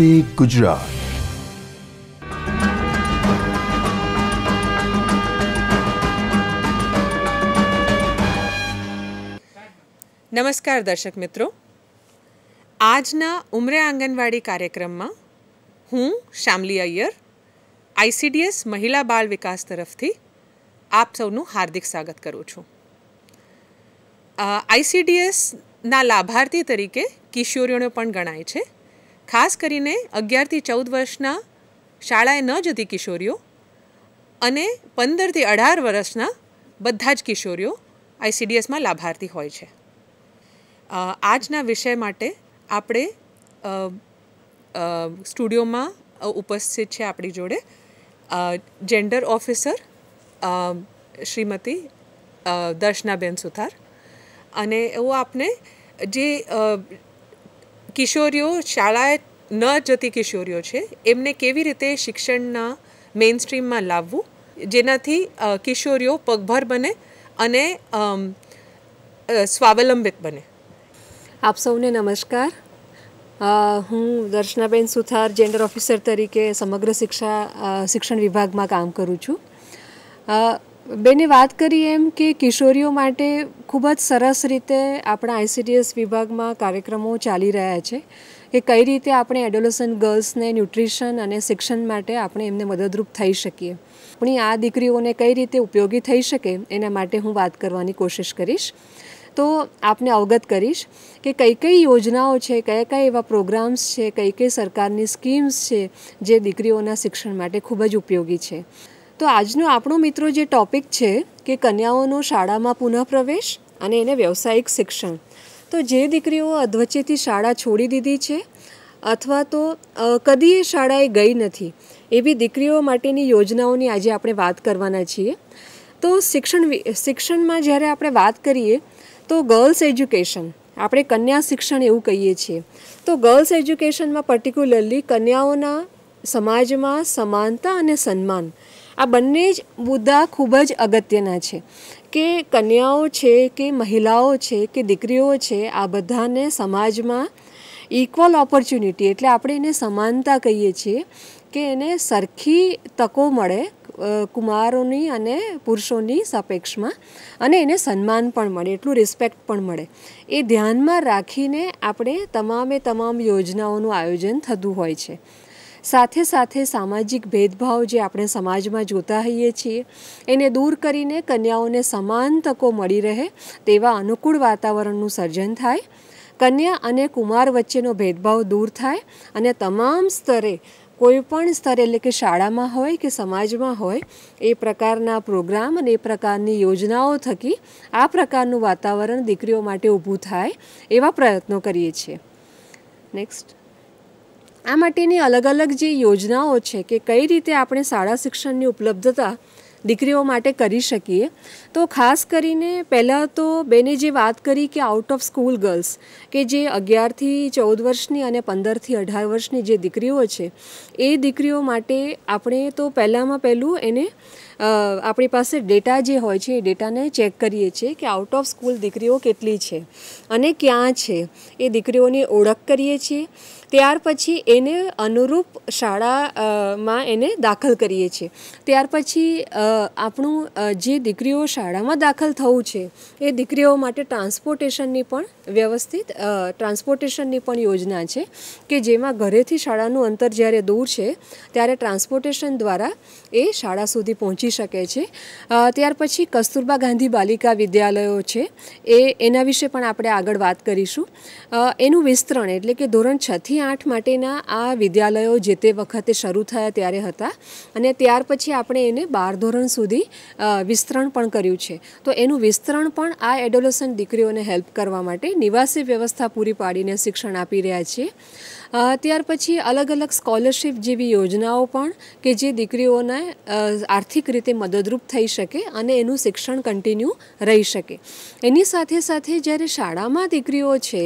વંદે ગુજરાત નમસ્કાર દર્શક મિત્રો. આજના ઉમરે આંગણવાડી કાર્યક્રમમાં હું, શામલી અય્યર આઈસીડીએસ મહિલા બાળ વિકાસ તરફથી આપ સૌનું હાર્દિક સ્વાગત કરું છું. આઈસીડીએસના લાભાર્થી તરીકે કિશોરીઓને પણ ગણાય છે. ખાસ કરીને અગિયારથી ચૌદ વર્ષના શાળાએ ન જતી કિશોરીઓ અને પંદરથી અઢાર વર્ષના બધા જ કિશોરીઓ આઈસીડીએસમાં લાભાર્થી હોય છે. આજના વિષય માટે આપણે સ્ટુડિયોમાં ઉપસ્થિત છે આપણી જોડે જેન્ડર ઓફિસર શ્રીમતી દર્શનાબેન સુથાર. અને એવું આપને જે કિશોરીઓ શાળાએ ન જતી કિશોરીઓ છે, એમને કેવી રીતે શિક્ષણના મેઇન સ્ટ્રીમમાં લાવવું? જેનાથી કિશોરીઓ પગભર બને અને સ્વાવલંબિત બને. આપ સૌને નમસ્કાર. હું દર્શનાબેન સુથાર જેન્ડર ઓફિસર તરીકે સમગ્ર શિક્ષા શિક્ષણ વિભાગમાં કામ કરું છું. બેને વાત કરી એમ કે કિશોરીઓ માટે ખૂબ જ સરસ રીતે આપણા આઈસીડીએસ વિભાગમાં કાર્યક્રમો ચાલી રહ્યા છે. કે કઈ રીતે આપણે એડોલસન્ટ ગર્લ્સને ન્યુટ્રિશન અને શિક્ષણ માટે આપણે એમને મદદરૂપ થઈ શકીએ? આપણી આ દીકરીઓને કઈ રીતે ઉપયોગી થઈ શકે? એના માટે હું વાત કરવાની કોશિશ કરીશ. તો આપને અવગત કરીશ કે કઈ કઈ યોજનાઓ છે, કયા કયા એવા પ્રોગ્રામ્સ છે, કઈ કઈ સરકારની સ્કીમ્સ છે, જે દીકરીઓના શિક્ષણ માટે ખૂબ જ ઉપયોગી છે. તો આજનો આપણો મિત્રો જે ટોપિક છે કે કન્યાઓનો શાળામાં પુનઃપ્રવેશ અને એને વ્યવસાયિક શિક્ષણ. તો જે દીકરીઓ અધવચ્ચેથી શાળા છોડી દીધી છે અથવા તો કદી એ શાળાએ ગઈ નથી, એવી દીકરીઓ માટેની યોજનાઓની આજે આપણે વાત કરવાના છીએ. તો શિક્ષણ શિક્ષણમાં જ્યારે આપણે વાત કરીએ, તો ગર્લ્સ એજ્યુકેશન આપણે કન્યા શિક્ષણ એવું કહીએ છીએ. તો ગર્લ્સ એજ્યુકેશનમાં પર્ટિક્યુલરલી કન્યાઓના સમાજમાં સમાનતા અને સન્માન આ બંને જ મુદ્દા ખૂબ જ અગત્યના છે કે કન્યાઓ છે કે મહિલાઓ છે કે દીકરીઓ છે, આ બધાને સમાજમાં ઇક્વલ ઓપોર્ચ્યુનિટી એટલે આપણે એને સમાનતા કહીએ છીએ કે એને સરખી તકો મળે કુમારોની અને પુરુષોની સાપેક્ષમાં અને એને સન્માન પણ મળે, એટલું રિસ્પેક્ટ પણ મળે. એ ધ્યાનમાં રાખીને આપણે તમામે તમામ યોજનાઓનું આયોજન થતું હોય છે. સાથે સાથે સામાજિક ભેદભાવ જે આપણે સમાજમાં જોતા હોઈએ છીએ, એને દૂર કરીને કન્યાઓને સમાન તકો મળી રહે તેવા અનુકૂળ વાતાવરણનું સર્જન થાય. કન્યા અને કુમાર વચ્ચેનો ભેદભાવ દૂર થાય અને તમામ સ્તરે કોઈ પણ સ્તરે એટલે કે શાળામાં હોય કે સમાજમાં હોય, એ પ્રકારના પ્રોગ્રામ અને એ પ્રકારની યોજનાઓ થકી આ પ્રકારનું વાતાવરણ દીકરીઓ માટે ઊભું થાય એવા પ્રયત્નો કરીએ છીએ. નેક્સ્ટ આ માટેની અલગ અલગ જે યોજનાઓ છે કે કઈ રીતે આપણે શાળા શિક્ષણની ઉપલબ્ધતા દીકરીઓ માટે કરી શકીએ, તો ખાસ કરીને પહેલાં તો બેને જે વાત કરી કે આઉટ ઓફ સ્કૂલ ગર્લ્સ કે જે અગિયારથી ચૌદ વર્ષની અને પંદરથી અઢાર વર્ષની જે દીકરીઓ છે, એ દીકરીઓ માટે આપણે તો પહેલાંમાં પહેલું એને આપણી પાસે ડેટા જે હોય છે એ ડેટાને ચેક કરીએ છીએ કે આઉટ ઓફ સ્કૂલ દીકરીઓ કેટલી છે અને ક્યાં છે, એ દીકરીઓની ઓળખ કરીએ છીએ. ત્યાર પછી એને અનુરૂપ શાળામાં એને દાખલ કરીએ છીએ. ત્યાર પછી આપણું જે દીકરીઓ શાળામાં દાખલ થવું છે, એ દીકરીઓ માટે ટ્રાન્સપોર્ટેશનની પણ વ્યવસ્થિત ટ્રાન્સપોર્ટેશનની પણ યોજના છે કે જેમાં ઘરેથી શાળાનું અંતર જ્યારે દૂર છે, ત્યારે ટ્રાન્સપોર્ટેશન દ્વારા એ શાળા સુધી પહોંચી શકે છે. ત્યાર પછી કસ્તુરબા ગાંધી બાલિકા વિદ્યાલયો છે, એ એના વિશે પણ આપણે આગળ વાત કરીશું. એનું વિસ્તરણ એટલે કે ધોરણ છ થી આઠ માટેના આ વિદ્યાલયો જે તે વખતે શરૂ થયા ત્યારે હતા અને ત્યાર પછી આપણે એને બાર ધોરણ સુધી વિસ્તરણ પણ કર્યું છે. તો એનું વિસ્તરણ પણ આ એડોલસન્ટ દીકરીઓને હેલ્પ કરવા માટે નિવાસી વ્યવસ્થા પૂરી પાડીને શિક્ષણ આપી રહ્યા છીએ. ત્યાર પછી અલગ અલગ સ્કોલરશિપ જેવી યોજનાઓ પણ કે જે દીકરીઓને આર્થિક રીતે મદદરૂપ થઈ શકે અને એનું શિક્ષણ કન્ટિન્યુ રહી શકે. એની સાથે સાથે જ્યારે શાળામાં દીકરીઓ છે,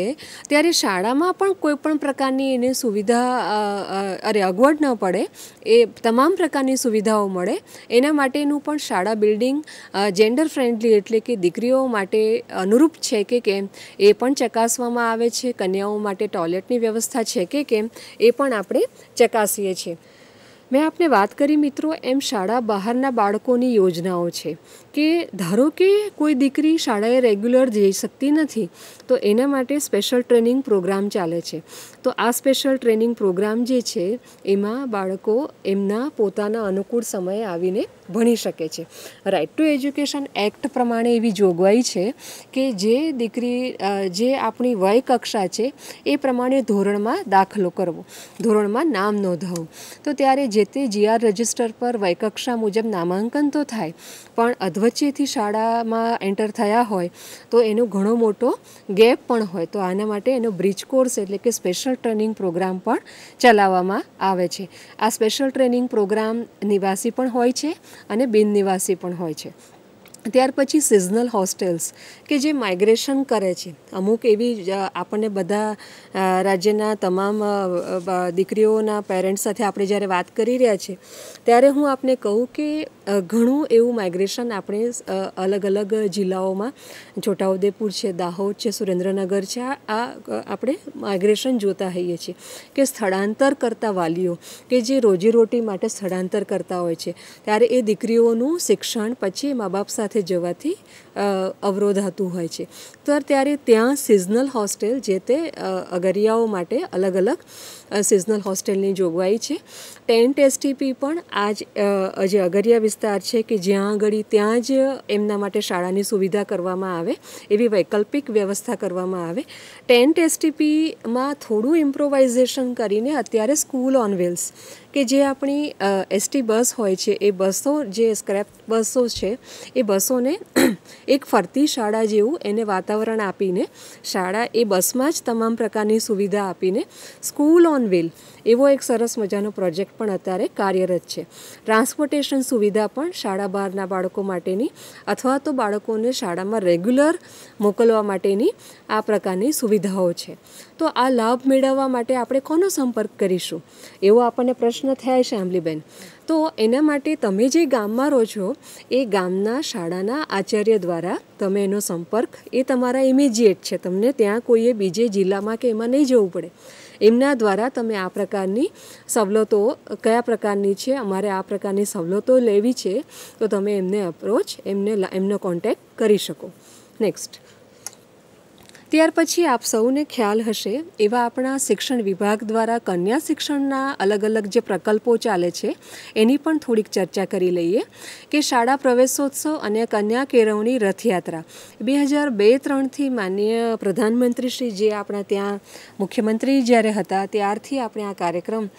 ત્યારે શાળામાં પણ કોઈ પણ પ્રકારની એને સુવિધા અરે, અગવડ ન પડે. એ તમામ પ્રકારની સુવિધાઓ મળે. એના માટેનું પણ શાળા બિલ્ડિંગ જેન્ડર ફ્રેન્ડલી એટલે કે દીકરીઓ માટે અનુરૂપ છે કે કેમ, એ પણ ચકાસવામાં આવે છે. કન્યાઓ માટે ટોયલેટની વ્યવસ્થા છે કે કેમ એ પણ આપણે ચકાસીએ છીએ. મેં આપને વાત કરી મિત્રો એમ શાળા બહારના બાળકોની યોજનાઓ છે. કે ધારો કે કોઈ દીકરી શાળાએ રેગ્યુલર જઈ શકતી નથી, તો એના માટે સ્પેશિયલ ટ્રેનિંગ પ્રોગ્રામ ચાલે છે. તો આ સ્પેશિયલ ટ્રેનિંગ પ્રોગ્રામ જે છે, એમાં બાળકો એમના પોતાના અનુકૂળ સમયે આવીને ભણી શકે છે. રાઇટ ટુ એજ્યુકેશન એક્ટ પ્રમાણે એવી જોગવાઈ છે કે જે દીકરી જે આપણી વય કક્ષા છે, એ પ્રમાણે ધોરણમાં દાખલો કરવો, ધોરણમાં નામ નોંધાવવું તો ત્યારે જે તે જીઆર રજિસ્ટર પર વયકક્ષા મુજબ નામાંકન તો થાય, પણ અધવચ્ચેથી શાળામાં એન્ટર થયા હોય, તો એનો ઘણો મોટો ગેપ પણ હોય. તો આના માટે એનો બ્રિજ કોર્સ એટલે કે સ્પેશિયલ ટ્રેનિંગ પ્રોગ્રામ પણ ચલાવવામાં આવે છે. આ સ્પેશિયલ ટ્રેનિંગ પ્રોગ્રામ નિવાસી પણ હોય છે અને બિન નિવાસી પણ હોય છે. ત્યાર પછી સિઝનલ હોસ્ટેલ્સ કે જે માઇગ્રેશન કરે છે. અમુક એવી આપણને બધા રાજ્યના તમામ દીકરીઓના પેરેન્ટ્સ સાથે આપણે જ્યારે વાત કરી રહ્યા છીએ ત્યારે હું આપને કહું કે ઘણું એવું માઇગ્રેશન આપણે અલગ અલગ જિલ્લાઓમાં, છોટાઉદેપુર છે, દાહોદ છે, સુરેન્દ્રનગર છે, આ આપણે માઇગ્રેશન જોતા હોઈએ છીએ. કે સ્થળાંતર કરતા વાલીઓ, કે જે રોજીરોટી માટે સ્થળાંતર કરતા હોય છે, ત્યારે એ દીકરીઓનું શિક્ષણ પછી મા બાપ સાથે સાથે જવાથી અવરોધાતું હોય છે. તો ત્યારે ત્યાં સિઝનલ હોસ્ટેલ જે તે અગરિયાઓ માટે અલગ અલગ સિઝનલ હોસ્ટેલની જોગવાઈ છે. ટેન્ટ એસટીપી પણ આજ જે અગરિયા વિસ્તાર છે કે જ્યાં આગળ ત્યાં જ એમના માટે શાળાની સુવિધા કરવામાં આવે, એવી વૈકલ્પિક વ્યવસ્થા કરવામાં આવે. ટેન્ટ એસટીપીમાં થોડું ઇમ્પ્રોવાઇઝેશન કરીને અત્યારે સ્કૂલ ઓન વ્હીલ્સ કે જે આપણી એસટી બસ હોય છે, એ બસો, જે સ્ક્રેપ બસો છે, એ બસોને એક ફરતી શાળા જેવું એને વાતાવરણ આપીને શાળા એ બસમાં જ તમામ પ્રકારની સુવિધા આપીને સ્કૂલ ઓન વ્હીલ એવો એક સરસ મજાનો પ્રોજેક્ટ પણ અત્યારે કાર્યરત છે. ટ્રાન્સપોર્ટેશન સુવિધા પણ શાળા બહારના બાળકો માટેની અથવા તો બાળકોને શાળામાં રેગ્યુલર મોકલવા માટેની આ પ્રકારની સુવિધાઓ છે. તો આ લાભ મેળવવા માટે આપણે કોનો સંપર્ક કરીશું? એવો આપણને પ્રશ્ન થાય છે, આંબલીબેન. તો એના માટે તમે જે ગામમાં રહો છો, એ ગામના શાળાના આચાર્ય દ્વારા તમે એનો સંપર્ક, એ તમારા ઇમિજિએટ છે. તમને ત્યાં કોઈએ બીજે જિલ્લામાં કે એમાં નહીં જવું પડે. એમના દ્વારા તમે આ પ્રકારની સવલતો, કયા પ્રકારની છે, અમારે આ પ્રકારની સવલતો લેવી છે, તો તમે એમને અપ્રોચ એમને એમનો કોન્ટેક્ટ કરી શકો. નેક્સ્ટ ત્યાર પછી આપ સૌને ખ્યાલ હશે, એવા આપણા શિક્ષણ વિભાગ દ્વારા કન્યા શિક્ષણના અલગ અલગ જે પ્રકલ્પો ચાલે છે, એની પણ થોડીક ચર્ચા કરી લઈએ કે શાળા પ્રવેશોત્સવ અને કન્યા કેળવણી રથયાત્રા. બે હજાર બે ત્રણથી માન્ય પ્રધાનમંત્રી શ્રી જે આપણા ત્યાં મુખ્યમંત્રી જ્યારે હતા, ત્યારથી આપણે આ કાર્યક્રમ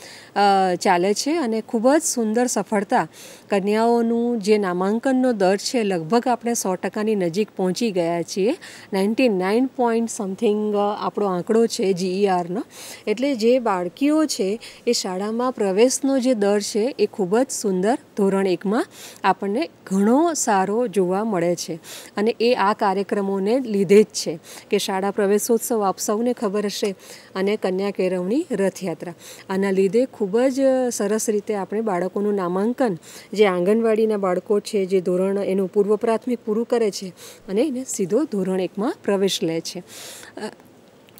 ચાલે છે અને ખૂબ જ સુંદર સફળતા કન્યાઓનું જે નામાંકનનો દર છે, લગભગ આપણે સો ટકાની નજીક પહોંચી ગયા છીએ. Ninety nine point point something આપણો આંકડો છે જીઈઆરનો એટલે જે બાળકીઓ છે, એ શાળામાં પ્રવેશનો જે દર છે, એ ખૂબ જ સુંદર ધોરણ એકમાં આપણને ઘણો સારો જોવા મળે છે. અને એ આ કાર્યક્રમોને લીધે જ છે કે શાળા પ્રવેશોત્સવ આપ સૌને ખબર હશે અને કન્યા કેળવણી રથયાત્રા. આના લીધે ખૂબ જ સરસ રીતે આપણે બાળકોનું નામાંકન, જે આંગણવાડીના બાળકો છે, જે ધોરણ એનું પૂર્વ પ્રાથમિક પૂરું કરે છે અને એને સીધો ધોરણ એકમાં પ્રવેશ લે છે.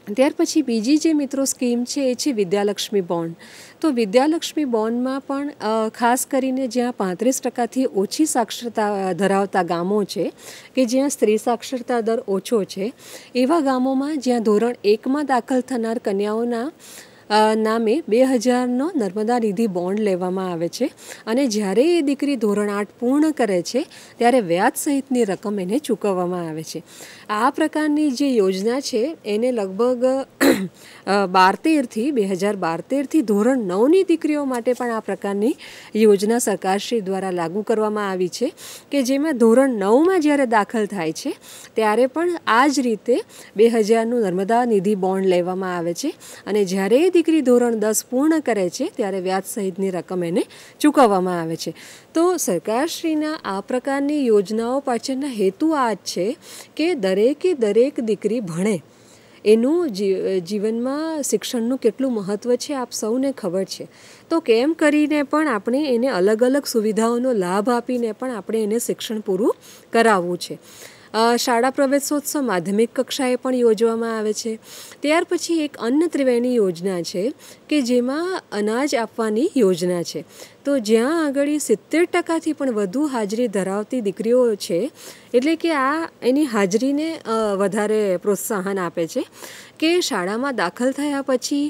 ત્યાર પછી બીજી જે મિત્રો સ્કીમ છે એ છે વિદ્યાલક્ષ્મી બોન્ડ. તો વિદ્યાલક્ષ્મી બોન્ડમાં પણ ખાસ કરીને જ્યાં પાંત્રીસ ટકાથી ઓછી સાક્ષરતા ધરાવતા ગામો છે કે જ્યાં સ્ત્રી સાક્ષરતા દર ઓછો છે, એવા ગામોમાં જ્યાં ધોરણ એકમાં દાખલ થનાર કન્યાઓના નામે બે હજારનો નર્મદા નિધિ બોન્ડ લેવામાં આવે છે અને જ્યારે એ દીકરી ધોરણ આઠ પૂર્ણ કરે છે, ત્યારે વ્યાજ સહિતની રકમ એને ચૂકવવામાં આવે છે. આ પ્રકારની જે યોજના છે, એને લગભગ બાર તેરથી બે હજાર બાર તેરથી ધોરણ નવની દીકરીઓ માટે પણ આ પ્રકારની યોજના સરકારશ્રી દ્વારા લાગુ કરવામાં આવી છે કે જેમાં ધોરણ નવમાં જ્યારે દાખલ થાય છે, ત્યારે પણ આ જ રીતે બે હજારનું નર્મદા નિધિ બોન્ડ લેવામાં આવે છે અને જ્યારે એ દીકરી ધોરણ દસ પૂર્ણ કરે છે, ત્યારે વ્યાજ સહિતની રકમ એને ચૂકવવામાં આવે છે. તો સરકારશ્રીના આ પ્રકારની યોજનાઓ પાછળના હેતુ આ જ છે કે દરેકે દરેક દીકરી ભણે. એનું જીવનમાં શિક્ષણનું કેટલું મહત્ત્વ છે આપ સૌને ખબર છે. તો કેમ કરીને પણ આપણે એને અલગ અલગ સુવિધાઓનો લાભ આપીને પણ આપણે એને શિક્ષણ પૂરું કરાવવું છે. શાળા પ્રવેશોત્સવ માધ્યમિક કક્ષાએ પણ યોજવામાં આવે છે. ત્યાર પછી એક અન્ન ત્રિવેણી યોજના છે કે જેમાં અનાજ આપવાની યોજના છે. તો જ્યાં આગળ સિત્તેર ટકાથી પણ વધુ હાજરી ધરાવતી દીકરીઓ છે, એટલે કે આ એની હાજરીને વધારે પ્રોત્સાહન આપે છે કે શાળામાં દાખલ થયા પછી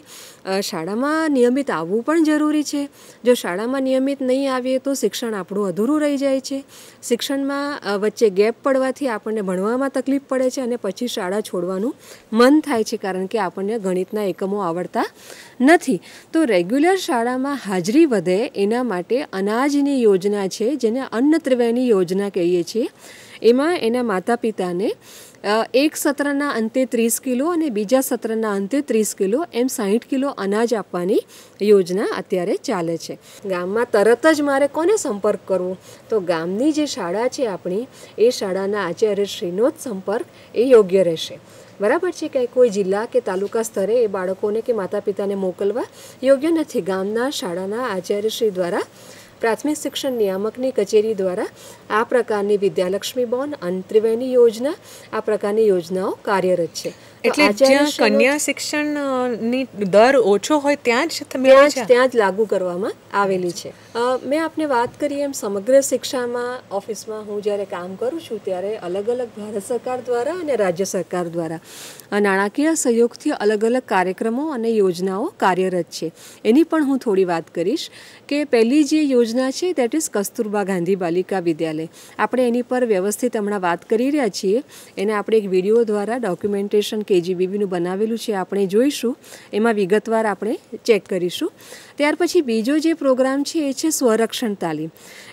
શાળામાં નિયમિત આવવું પણ જરૂરી છે. જો શાળામાં નિયમિત નહીં આવીએ તો શિક્ષણ આપણું અધૂરું રહી જાય છે. શિક્ષણમાં વચ્ચે ગેપ પડવાથી આપણને ભણવામાં તકલીફ પડે છે અને પછી શાળા છોડવાનું મન થાય છે કારણ કે આપણને ગણિતના એકમો આવડતા નથી. તો રેગ્યુલર શાળામાં હાજરી વધે એના માટે અનાજની યોજના છે, જેને અન્ન યોજના કહીએ છીએ. એમાં એના માતા પિતાને એક સત્રના અંતે ત્રીસ કિલો અને બીજા સત્રના અંતે ત્રીસ કિલો એમ સાહીઠ કિલો અનાજ આપવાની યોજના અત્યારે ચાલે છે. ગામમાં તરત જ મારે કોને સંપર્ક કરવો? તો ગામની જે શાળા છે આપણી, એ શાળાના આચાર્યશ્રીનો જ સંપર્ક એ યોગ્ય રહેશે. બરાબર છે કે કોઈ જિલ્લા કે તાલુકા સ્તરે એ બાળકોને કે માતા પિતાને મોકલવા યોગ્ય નથી. ગામના, શાળાના આચાર્યશ્રી દ્વારા, પ્રાથમિક શિક્ષણ નિયામકની કચેરી દ્વારા આ પ્રકારની વિદ્યાલક્ષ્મી બોન અંત્રિવેણી યોજના, આ પ્રકારની યોજનાઓ કાર્યરત છે. એટલે જ્યાં કન્યા શિક્ષણની દર ઓછો હોય ત્યાં જ ત્યાં જ ત્યાં જ લાગુ કરવામાં આવેલી છે. મેં આપને વાત કરી એમ સમગ્ર શિક્ષામાં ઓફિસમાં હું જ્યારે કામ કરું છું ત્યારે અલગ અલગ ભારત સરકાર દ્વારા અને રાજ્ય સરકાર દ્વારા નાણાકીય સહયોગથી અલગ અલગ કાર્યક્રમો અને યોજનાઓ કાર્યરત છે. એની પણ હું થોડી વાત કરીશ કે પહેલી જે યોજના છે દેટ ઇઝ કસ્તુરબા ગાંધી બાલિકા વિદ્યાલય. આપણે એની પર વ્યવસ્થિત હમણાં વાત કરી રહ્યા છીએ. એને આપણે એક વીડિયો દ્વારા ડોક્યુમેન્ટેશન કે કેજીબીવીનું બનાવેલું છે આપણે જોઈશું. એમાં વિગતવાર આપણે ચેક કરીશું. ત્યાર પછી બીજો જે પ્રોગ્રામ છે એ છે સ્વરક્ષણ તાલીમ,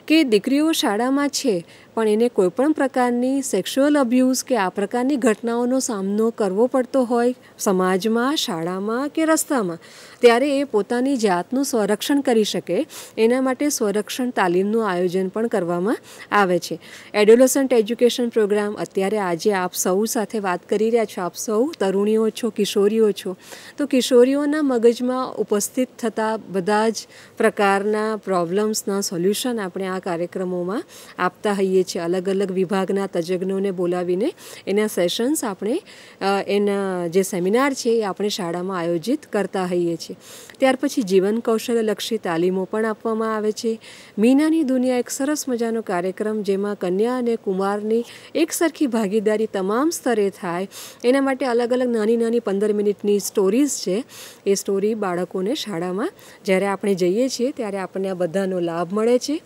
કે દીકરીઓ શાળામાં છે, પણ એને કોઈપણ પ્રકારની સેક્સ્યુઅલ અબ્યુઝ કે આ પ્રકારની ઘટનાઓનો સામનો કરવો પડતો હોય સમાજમાં, શાળામાં કે રસ્તામાં, ત્યારે એ પોતાની જાતનું સ્વરક્ષણ કરી શકે. એના માટે સ્વરક્ષણ તાલીમનું આયોજન પણ કરવામાં આવે છે. એડોલસન્ટ એજ્યુકેશન પ્રોગ્રામ અત્યારે આજે આપ સૌ સાથે વાત કરી રહ્યા છો. આપ સૌ તરુણીઓ છો, કિશોરીઓ છો. તો કિશોરીઓના મગજમાં ઉપસ્થિત થતા બધા જ પ્રકારના પ્રોબ્લેમ્સના સોલ્યુશન આપણે આ કાર્યક્રમોમાં આપતા હોઈએ છીએ. અલગ અલગ વિભાગના તજજ્ઞોને બોલાવીને એના સેશન્સ આપણે એના જે સેમિનાર છે એ આપણે શાળામાં આયોજિત કરતા હોઈએ છીએ. ત્યાર પછી જીવન કૌશલ્યલક્ષી તાલીમો પણ આપવામાં આવે છે. મીનાની દુનિયા એક સરસ મજાનો કાર્યક્રમ જેમાં કન્યા અને કુમારની એક સરખી ભાગીદારી તમામ સ્તરે થાય. એના માટે અલગ અલગ નાની નાની પંદર મિનિટની સ્ટોરીઝ છે. એ સ્ટોરી બાળકોને શાળામાં જ્યારે આપણે જઈએ છીએ ત્યારે આપણને આ બધાનો લાભ મળે છે.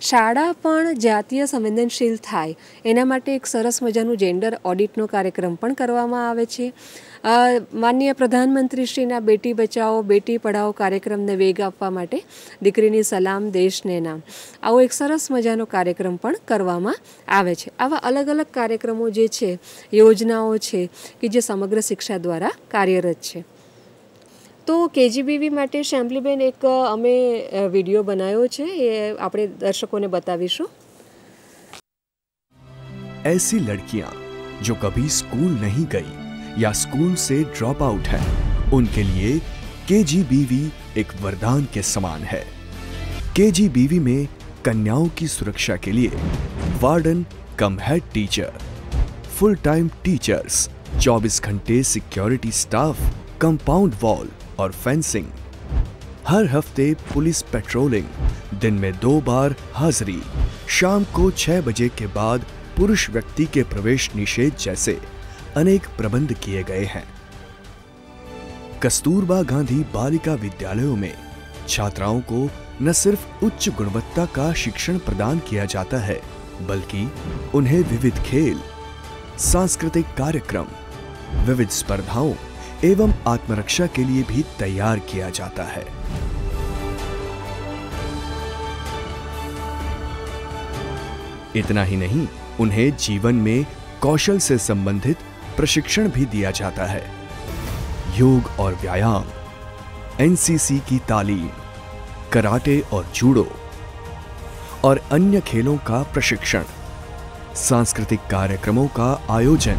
શાળા પણ જાતીય સંવેદનશીલ થાય. એના માટે એક સરસ મજાનું જેન્ડર ઓડિટનો કાર્યક્રમ પણ કરવામાં આવે છે. માનનીય પ્રધાનમંત્રીશ્રીના બેટી બચાવો, બેટી પઢાઓ કાર્યક્રમને વેગ આપવા માટે દીકરીની સલામ, દેશને નામ. આવો એક સરસ મજાનો કાર્યક્રમ પણ કરવામાં આવે છે. આવા અલગ અલગ કાર્યક્રમો જે છે, યોજનાઓ છે કે જે સમગ્ર શિક્ષા દ્વારા કાર્યરત છે. તો કેજીબીવી માટે શ્યામલીબેન એક અમે વિડીયો બનાવ્યો છે એ આપણે દર્શકોને બતાવીશું ऐसी लड़कियां जो कभी स्कूल नहीं गई या स्कूल से ड्रॉप आउट है उनके लिए के एक वरदान के समान है के में कन्याओं की सुरक्षा के लिए warden cum head teacher full time teachers 24 घंटे सिक्योरिटी स्टाफ कंपाउंड वॉल और फेंसिंग हर हफ़्ते पुलिस पेट्रोलिंग दिन में दो बार हाजिरी. शाम को छह बजे के बाद पुरुष व्यक्ति के प्रवेश निषेध जैसे अनेक प्रबंध किए गए हैं। कस्तूरबा गांधी बालिका विद्यालयों में छात्राओं को न सिर्फ़ उच्च गुणवत्ता का शिक्षण प्रदान किया जाता है, बल्कि उन्हें विविध खेल, सांस्कृतिक कार्यक्रम, विविध स्पर्धाओं एवं आत्मरक्षा के लिए भी तैयार किया जाता है। इतना ही नहीं, उन्हें जीवन में कौशल से संबंधित प्रशिक्षण भी दिया जाता है। योग और व्यायाम, एनसीसी की तालीम, कराटे और जूडो, और अन्य खेलों का प्रशिक्षण, सांस्कृतिक कार्यक्रमों का आयोजन।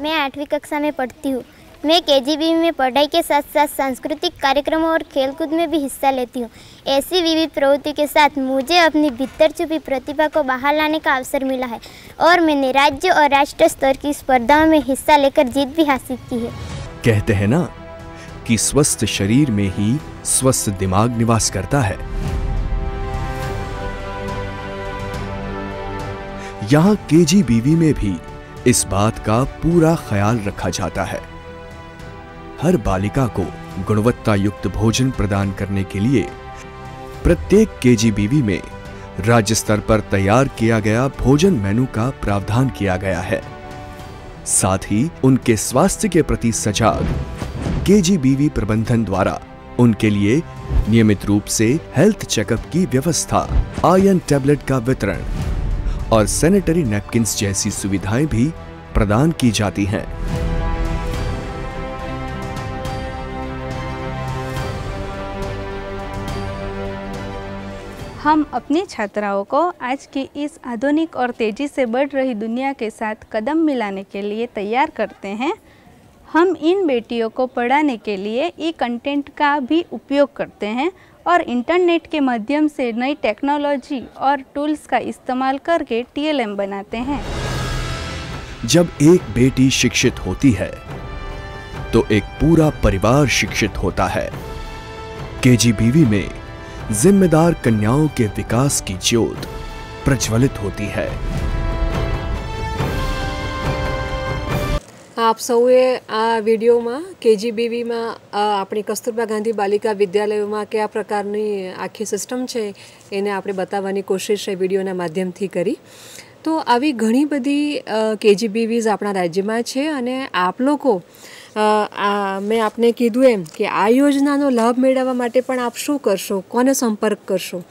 मैं आठवीं कक्षा में पढ़ती हूँ। मैं के में पढ़ाई के साथ साथ सांस्कृतिक कार्यक्रमों और खेलकूद में भी हिस्सा लेती हूँ। ऐसी विविध प्रवृत्ति के साथ मुझे अपनी भीतर छुपी प्रतिभा को बाहर लाने का अवसर मिला है और मैंने राज्य और राष्ट्रीय स्तर की स्पर्धाओं में हिस्सा लेकर जीत भी हासिल की है। कहते हैं ना कि स्वस्थ शरीर में ही स्वस्थ दिमाग निवास करता है। यहाँ केजीबीवी में भी इस बात का पूरा ख्याल रखा जाता है। हर बालिका को गुणवत्ता युक्त भोजन प्रदान करने के लिए प्रत्येक केजीबीवी में राज्य स्तर पर तैयार किया गया भोजन मेनू का प्रावधान किया गया है। साथ ही उनके स्वास्थ्य के प्रति सजाग केजीबीवी प्रबंधन द्वारा उनके लिए नियमित रूप से हेल्थ चेकअप की व्यवस्था आयन टैबलेट का वितरण और सैनिटरी नैपकिन्स जैसी सुविधाएँ भी प्रदान की जाती हैं। हम अपनी छात्राओं को आज की इस आधुनिक और तेज़ी से बढ़ रही दुनिया के साथ कदम मिलाने के लिए तैयार करते हैं। हम इन बेटियों को पढ़ाने के लिए ई कंटेंट का भी उपयोग करते हैं और इंटरनेट के माध्यम से नई टेक्नोलॉजी और टूल्स का इस्तेमाल करके टीएलएम बनाते हैं। जब एक बेटी शिक्षित होती है तो एक पूरा परिवार शिक्षित होता है। केजीबीवी में जिम्मेदार कन्याओं के विकास की ज्योत प्रज्वलित होती है આપ સૌએ આ વિડીયોમાં કેજીબીવીમાં આપણી કસ્તુરબા ગાંધી બાલિકા વિદ્યાલયોમાં કયા પ્રકારની આખી સિસ્ટમ છે એને આપણે બતાવવાની કોશિશ એ વિડીયોના માધ્યમથી કરી તો આવી ઘણી બધી કેજીબીવીઝ આપણા રાજ્યમાં છે અને આપ લોકો મેં આપને કીધું એમ કે આ યોજનાનો લાભ મેળવવા માટે પણ આપ શું કરશો? કોને સંપર્ક કરશો?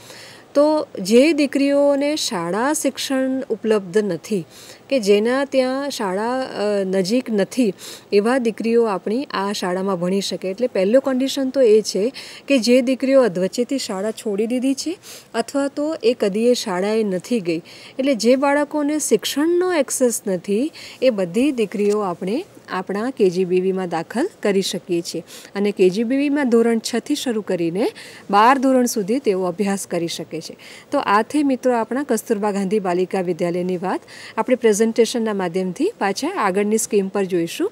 તો જે દીકરીઓને શાળા શિક્ષણ ઉપલબ્ધ નથી કે જેના ત્યાં શાળા નજીક નથી, એવા દીકરીઓ આપણી આ શાળામાં ભણી શકે. એટલે પહેલો કન્ડિશન તો એ છે કે જે દીકરીઓ અધવચ્ચેથી શાળા છોડી દીધી છે અથવા તો એ કદીએ શાળાએ નથી ગઈ. એટલે જે બાળકોને શિક્ષણનો એક્સેસ નથી, એ બધી દીકરીઓ આપણે આપણા કેજીબીવીમાં દાખલ કરી શકીએ છીએ. અને કેજીબીવીમાં ધોરણ છથી શરૂ કરીને બાર ધોરણ સુધી તેઓ અભ્યાસ કરી શકે છે. તો આથી મિત્રો આપણા કસ્તુરબા ગાંધી બાલિકા વિદ્યાલયની વાત આપણે પ્રેઝન્ટેશનના માધ્યમથી પાછા આગળની સ્કીમ પર જોઈશું.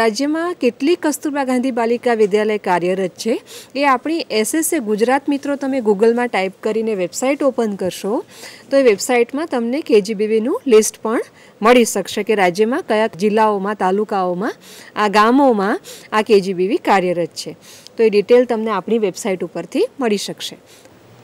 રાજ્યમાં કેટલી કસ્તુરબા ગાંધી બાલિકા વિદ્યાલય કાર્યરત છે એ આપણી એસએસએ ગુજરાત મિત્રો તમે ગૂગલમાં ટાઈપ કરીને વેબસાઇટ ઓપન કરશો તો એ વેબસાઇટમાં તમને કેજીબીવીનું લિસ્ટ પણ મળી શકશે કે રાજ્યમાં કયા જિલ્લાઓમાં, તાલુકાઓમાં, આ ગામોમાં આ કેજીબીવી કાર્યરત છે. તો એ ડિટેલ તમને આપણી વેબસાઇટ ઉપરથી મળી શકશે.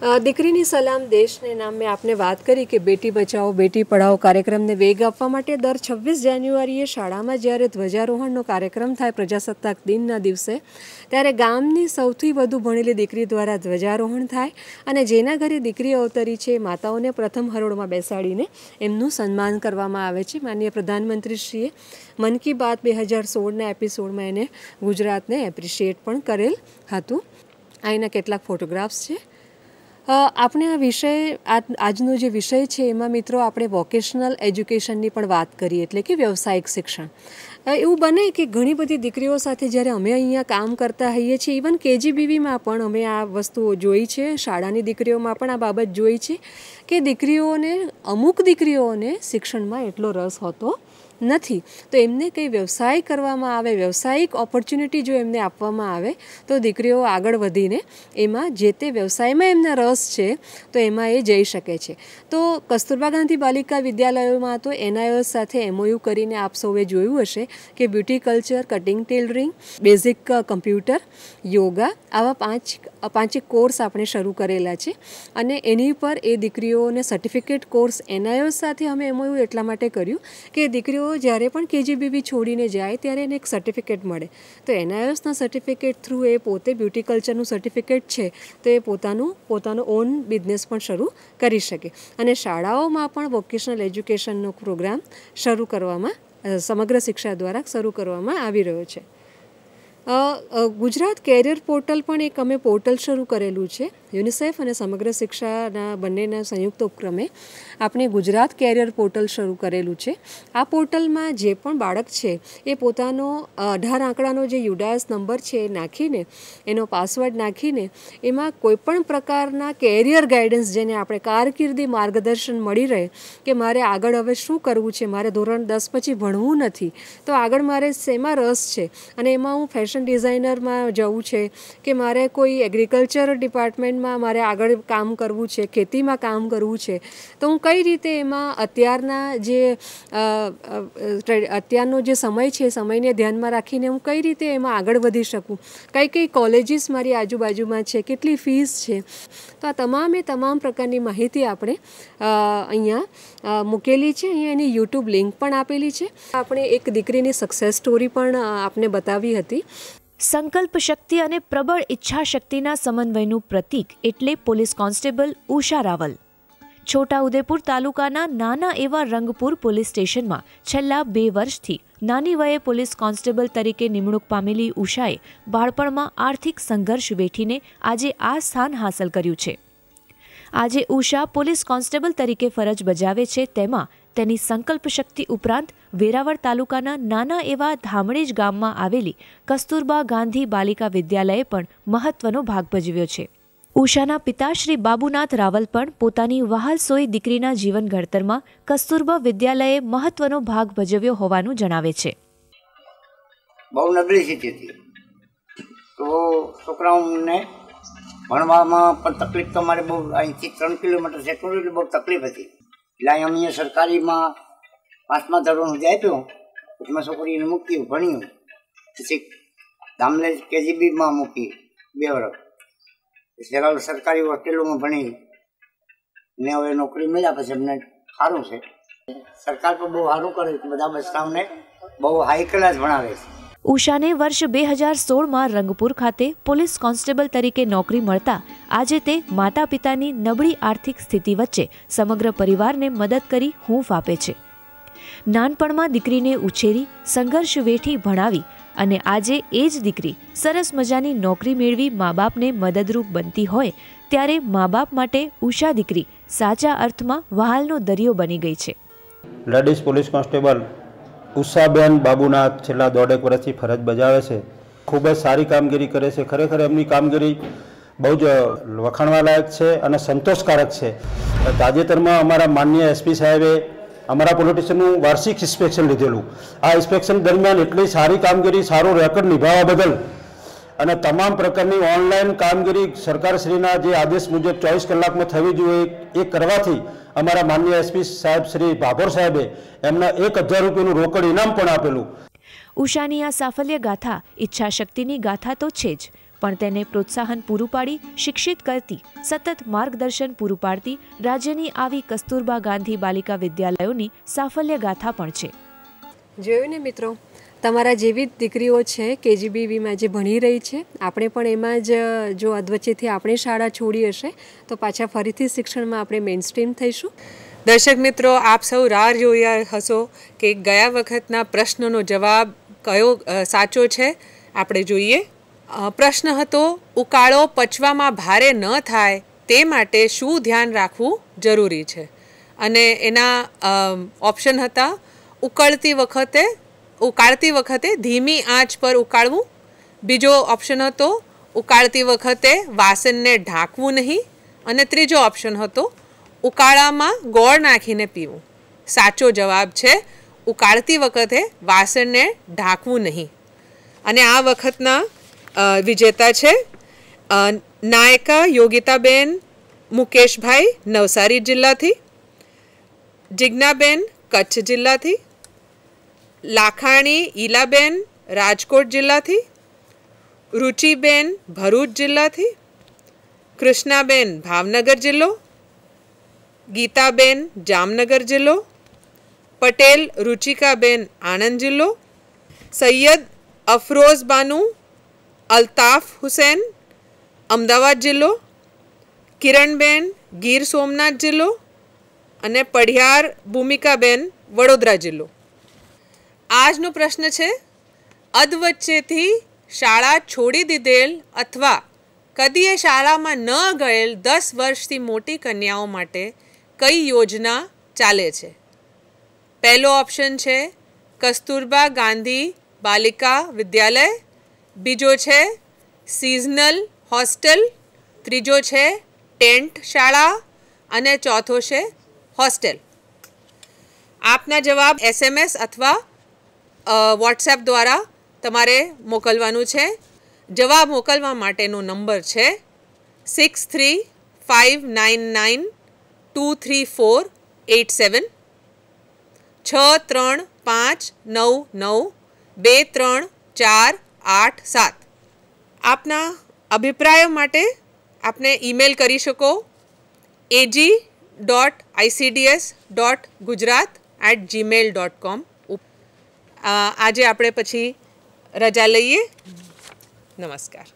દીકરીની સલામ દેશને નામ આપને વાત કરી કે બેટી બચાવો, બેટી પઢાઓ કાર્યક્રમને વેગ આપવા માટે દર છવ્વીસ જાન્યુઆરીએ શાળામાં જ્યારે ધ્વજારોહણનો કાર્યક્રમ થાય પ્રજાસત્તાક દિનના દિવસે, ત્યારે ગામની સૌથી વધુ ભણેલી દીકરી દ્વારા ધ્વજારોહણ થાય અને જેના ઘરે દીકરી અવતરી છે, માતાઓને પ્રથમ હરોળમાં બેસાડીને એમનું સન્માન કરવામાં આવે છે. માનનીય પ્રધાનમંત્રીશ્રીએ મન કી બાત બે હજાર સોળના એપિસોડમાં એને ગુજરાતને એપ્રિશિએટ પણ કરેલ હતું. એના કેટલાક ફોટોગ્રાફ્સ છે. આપણે આ વિષય આજનો જે વિષય છે, એમાં મિત્રો આપણે વોકેશનલ એજ્યુકેશનની પણ વાત કરીએ, એટલે કે વ્યવસાયિક શિક્ષણ. એવું બને કે ઘણી બધી દીકરીઓ સાથે જ્યારે અમે અહીંયા કામ કરતા હોઈએ છીએ ઇવન કેજીબીવીમાં પણ અમે આ વસ્તુઓ જોઈ છે, શાળાની દીકરીઓમાં પણ આ બાબત જોઈ છે, કે દીકરીઓને, અમુક દીકરીઓને શિક્ષણમાં એટલો રસ હોતો નથી. તો એમને કંઈ વ્યવસાય કરવામાં આવે, વ્યવસાયિક ઓપોર્ચ્યુનિટી જો એમને આપવામાં આવે, તો દીકરીઓ આગળ વધીને એમાં જે તે વ્યવસાયમાં એમને રસ છે, તો એમાં એ જઈ શકે છે. તો કસ્તુરબા ગાંધી બાલિકા વિદ્યાલયોમાં તો એનઆઈઓએસ સાથે એમઓયુ કરીને આપ સૌએ જોયું હશે કે beauty culture, cutting tailoring, basic computer, yoga આવા પાંચ પાંચેક કોર્સ આપણે શરૂ કરેલા છે. અને એની પર એ દીકરીઓને સર્ટિફિકેટ કોર્સ એનઆઈઓએસ સાથે અમે એમઓયુ એટલા માટે કર્યું કે દીકરીઓ જ્યારે પણ કેજીબીબી છોડીને જાય, ત્યારે એને એક સર્ટિફિકેટ મળે. તો એનઆઈએસના સર્ટિફિકેટ થ્રુ એ પોતે બ્યુટી કલ્ચરનું સર્ટિફિકેટ છે, તો એ પોતાનું, પોતાનો ઓન બિઝનેસ પણ શરૂ કરી શકે. અને શાળાઓમાં પણ વોકેશનલ એજ્યુકેશનનો પ્રોગ્રામ શરૂ કરવામાં સમગ્ર શિક્ષા દ્વારા શરૂ કરવામાં આવી રહ્યો છે. ગુજરાત કેરિયર પોર્ટલ પણ એક અમે પોર્ટલ શરૂ કરેલું છે. યુનિસેફ અને સમગ્ર શિક્ષાના બંનેના સંયુક્ત ઉપક્રમે આપણે ગુજરાત કેરિયર પોર્ટલ શરૂ કરેલું છે. આ પોર્ટલમાં જે પણ બાળક છે, એ પોતાનો અઢાર આંકડાનો જે યુડાયસ નંબર છે એ નાખીને, એનો પાસવર્ડ નાખીને, એમાં કોઈપણ પ્રકારના કેરિયર ગાઈડન્સ જેને આપણે કારકિર્દી માર્ગદર્શન મળી રહે કે મારે આગળ હવે શું કરવું છે, મારે ધોરણ દસ પછી ભણવું નથી, તો આગળ મારે શેમાં રસ છે? અને એમાં હું ફેશન ડિઝાઇનરમાં જવું છે કે મારે કોઈ એગ્રીકલ્ચર ડિપાર્ટમેન્ટમાં મારે આગળ કામ કરવું છે, ખેતીમાં કામ કરવું છે, તો હું કઈ રીતે એમાં અત્યારના જે અત્યારનો જે સમય છે, સમયને ધ્યાનમાં રાખીને હું કઈ રીતે એમાં આગળ વધી શકું? કઈ કઈ કોલેજીસ મારી આજુબાજુમાં છે, કેટલી ફીસ છે? તો આ તમામે તમામ પ્રકારની માહિતી આપણે અહીંયા મૂકેલી છે. અહીંયા એની યુટ્યુબ લિંક પણ આપેલી છે. આપણે એક દીકરીની સક્સેસ સ્ટોરી પણ આપને બતાવી હતી. સંકલ્પ શક્તિ અને પ્રબળ ઈચ્છા શક્તિના સમન્વયનું પ્રતીક એટલે પોલીસ કોન્સ્ટેબલ ઉષા રાવલ. છોટાઉદેપુર તાલુકાના નાના એવા રંગપુર પોલીસ સ્ટેશનમાં છેલ્લા બે વર્ષથી નાની વયે પોલીસ કોન્સ્ટેબલ તરીકે નિમણૂક પામેલી ઉષાએ બાળપણમાં આર્થિક સંઘર્ષ વેઠીને આજે આ સ્થાન હાંસલ કર્યું છે. આજે ઉષા પોલીસ કોન્સ્ટેબલ તરીકે ફરજ બજાવે છે. તેમાં તેની સંકલ્પ શક્તિ ઉપરાંત વેરાવળ તાલુકાના નાના એવા ધામણેજ ગામમાં આવેલી કસ્તુરબા ગાંધી બાલિકા વિદ્યાલયે પણ મહત્વનો ભાગ ભજવ્યો છે. ઉષાના પિતા શ્રી બાબુનાથ રાવલ પણ પોતાની વહાલ સોઈ દીકરીના જીવન ઘડતરમાં કસ્તુરબા વિદ્યાલયે મહત્વનો ભાગ ભજવ્યો હોવાનું જણાવે છે. બહુ નબળી સ્થિતિ હતી. તો છોકરાઓને ભણવામાં પણ તકલીફ તો મારે બહુ, અહીંથી ત્રણ કિલોમીટર છે એટલું એટલે બહુ તકલીફ હતી. એટલે અહીં અમે સરકારીમાં પાંચમા ધોરણ સુધી આપ્યું એમાં છોકરીને મૂક્યું, ભણ્યું. પછી દામલેજ કેજીબીમાં મૂકી, બે વર્ષ પછી સરકારી હોસ્ટેલોમાં ભણી. ને હવે નોકરી મળ્યા પછી અમને સારું છે. સરકાર પણ બહુ સારું કરે છે. બધા બચ્ચાઓને બહુ હાઈ ક્લાસ ભણાવે છે. ઉષાને વર્ષ બે હજાર સોળમાં રંગપુર ખાતે પોલીસ કોન્સ્ટેબલ તરીકે નોકરી મળતા આજે તે માતા પિતાની નબળી આર્થિક સ્થિતિ વચ્ચે સમગ્ર પરિવારને મદદ કરી હૂંફ આપે છે. નાનપણમાં દીકરીને ઉછેરી, સંઘર્ષ વેઠી ભણાવી અને આજે એ જ દીકરી સરસ મજાની નોકરી મેળવી મા બાપને મદદરૂપ બનતી હોય ત્યારે મા બાપ માટે ઉષા દીકરી સાચા અર્થમાં વહાલનો દરિયો બની ગઈ છે. Ladies police constable Ushaben Babunath છેલ્લા દોઢેક વર્ષથી ફરજ બજાવે છે. ખૂબ જ સારી કામગીરી કરે છે. ખરેખર એમની કામગીરી બહુ જ વખાણવાલાયક છે અને સંતોષકારક છે. તાજેતરમાં અમારા માન્ય એસપી સાહેબે અમારા પોલિટિશિયનનું વાર્ષિક ઇન્સ્પેક્શન લીધેલું. આ ઇન્સ્પેક્શન દરમિયાન એટલી સારી કામગીરી, સારો રેકોર્ડ નિભાવવા બદલ અને તમામ પ્રકારની ઓનલાઈન કામગીરી સરકારશ્રીના જે આદેશ મુજબ ચોવીસ કલાકમાં થવી જોઈએ એ કરવાથી અમારા માન્ય એસપી સાહેબ શ્રી ભાભોર સાહેબે એમના એક હજાર રૂપિયાનું રોકડ ઇનામ પણ આપેલું. ઉષાની આ સાફલ્ય ગાથા ઈચ્છાશક્તિની ગાથા તો છે જ પણ તેને પ્રોત્સાહન પૂરું પાડી શિક્ષિત કરતી સતત માર્ગદર્શન પૂરું પાડતી રાજ્યની આવી કસ્તુરબા ગાંધી બાલિકા વિદ્યાલયોની સાફલ્ય ગાથા પણ છે. જોયું ને મિત્રો? તમારા જેવી જ દીકરીઓ છે, કેજીબીવીમાં જે ભણી રહી છે, આપણે પણ એમાં જ, જો અધવચ્ચેથી આપણે શાળા છોડી હશે, તો પાછા ફરીથી શિક્ષણમાં આપણે મેઇન સ્ટ્રીમ થઈશું. દર્શક મિત્રો, આપ સૌ રાહ જોઈ હશો કે ગયા વખતના પ્રશ્નનો જવાબ કયો સાચો છે? આપણે જોઈએ. પ્રશ્ન હતો, ઉકાળો પચવામાં ભારે ન થાય તે માટે શું ધ્યાન રાખવું જરૂરી છે? અને એના ઓપ્શન હતા, ઉકળતી વખતે ઉકાળતી વખતે ધીમી આંચ પર ઉકાળવું. બીજો ઓપ્શન હતો, ઉકાળતી વખતે વાસણને ઢાંકવું નહીં. અને ત્રીજો ઓપ્શન હતો, ઉકાળામાં ગોળ નાખીને પીવું. સાચો જવાબ છે, ઉકાળતી વખતે વાસણને ઢાંકવું નહીં. અને આ વખતના વિજેતા છે નાયકા યોગિતાબેન મુકેશભાઈ નવસારી જિલ્લાથી, જિજ્ઞાબેન કચ્છ જિલ્લાથી લાખાણી, ઈલાબેન, રાજકોટ જિલ્લાથી, રુચિબેન, ભરૂચ જિલ્લાથી, કૃષ્ણાબેન, ભાવનગર જિલ્લો, ગીતાબેન, જામનગર જિલ્લો, પટેલ, રુચિકાબેન, આણંદ જિલ્લો, સૈયદ અફરોઝ બાનુ, અલ્તાફ હુસેન, અમદાવાદ જિલ્લો, કિરણબેન, ગીર સોમનાથ જિલ્લો અને પઢિયાર ભૂમિકાબેન વડોદરા જિલ્લો. આજનો પ્રશ્ન છે અધવચ્ચેથી શાળા છોડી દીધેલ અથવા કદીએ શાળામાં ન ગયેલ દસ વર્ષથી મોટી કન્યાઓ માટે કઈ યોજના ચાલે છે? પહેલો ઓપ્શન છે, કસ્તુરબા ગાંધી બાલિકા વિદ્યાલય. બીજો છે, સિઝનલ હોસ્ટેલ. ત્રીજો છે, ટેન્ટ શાળા. અને ચોથો છે, હોસ્ટેલ. આપના જવાબ એસએમએસ અથવા વોટ્સએપ દ્વારા તમારે મોકલવાનું છે. જવાબ મોકલવા માટેનો નંબર છે six three five nine nine two three four eight seven છ ત્રણ પાંચ નવ નવ બે ત્રણ ચાર આઠ સાત. આપના અભિપ્રાયો માટે આપને ઈમેલ કરી શકો. A G dot ICDS dot Gujarat at Gmail dot com આજે આપણે પછી રજા લઈએ. નમસ્કાર.